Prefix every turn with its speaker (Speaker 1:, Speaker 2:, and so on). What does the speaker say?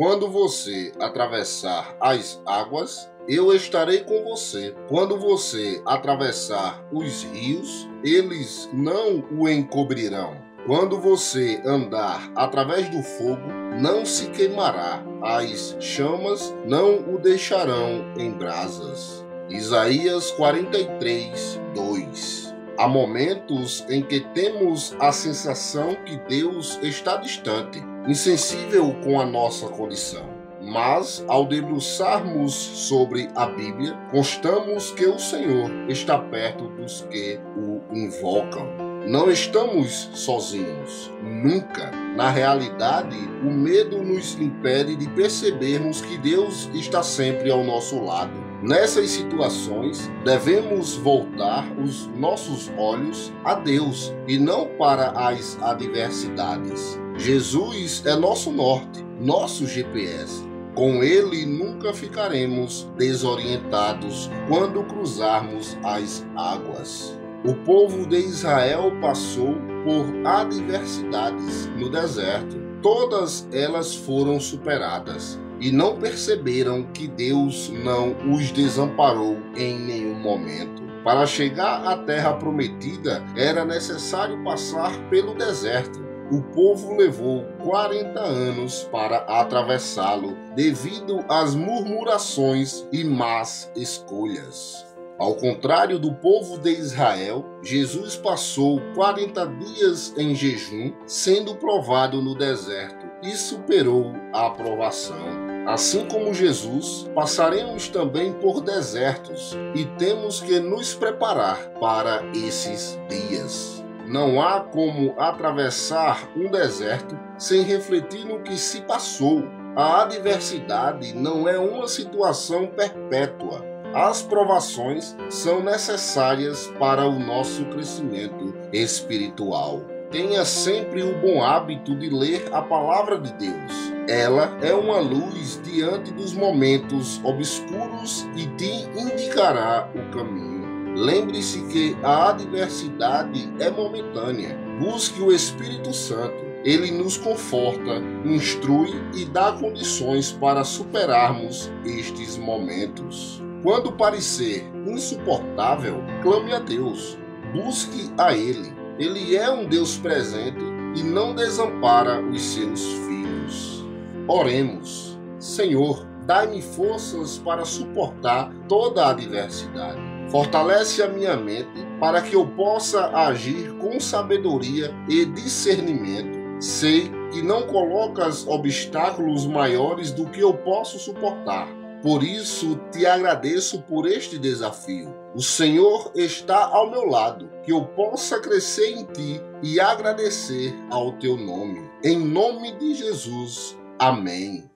Speaker 1: Quando você atravessar as águas, eu estarei com você. Quando você atravessar os rios, eles não o encobrirão. Quando você andar através do fogo, não se queimará, as chamas não o deixarão em brasas. Isaías 43, 2 Há momentos em que temos a sensação que Deus está distante, insensível com a nossa condição. Mas, ao debruçarmos sobre a Bíblia, constamos que o Senhor está perto dos que o invocam. Não estamos sozinhos, nunca. Na realidade, o medo nos impede de percebermos que Deus está sempre ao nosso lado. Nessas situações, devemos voltar os nossos olhos a Deus e não para as adversidades. Jesus é nosso norte, nosso GPS. Com ele nunca ficaremos desorientados quando cruzarmos as águas. O povo de Israel passou por adversidades no deserto. Todas elas foram superadas e não perceberam que Deus não os desamparou em nenhum momento. Para chegar à terra prometida, era necessário passar pelo deserto o povo levou 40 anos para atravessá-lo devido às murmurações e más escolhas. Ao contrário do povo de Israel, Jesus passou 40 dias em jejum, sendo provado no deserto e superou a aprovação. Assim como Jesus, passaremos também por desertos e temos que nos preparar para esses dias. Não há como atravessar um deserto sem refletir no que se passou. A adversidade não é uma situação perpétua. As provações são necessárias para o nosso crescimento espiritual. Tenha sempre o bom hábito de ler a palavra de Deus. Ela é uma luz diante dos momentos obscuros e te indicará o caminho. Lembre-se que a adversidade é momentânea. Busque o Espírito Santo. Ele nos conforta, instrui e dá condições para superarmos estes momentos. Quando parecer insuportável, clame a Deus. Busque a Ele. Ele é um Deus presente e não desampara os seus filhos. Oremos. Senhor, dai-me forças para suportar toda a adversidade Fortalece a minha mente para que eu possa agir com sabedoria e discernimento. Sei que não colocas obstáculos maiores do que eu posso suportar. Por isso te agradeço por este desafio. O Senhor está ao meu lado, que eu possa crescer em ti e agradecer ao teu nome. Em nome de Jesus. Amém.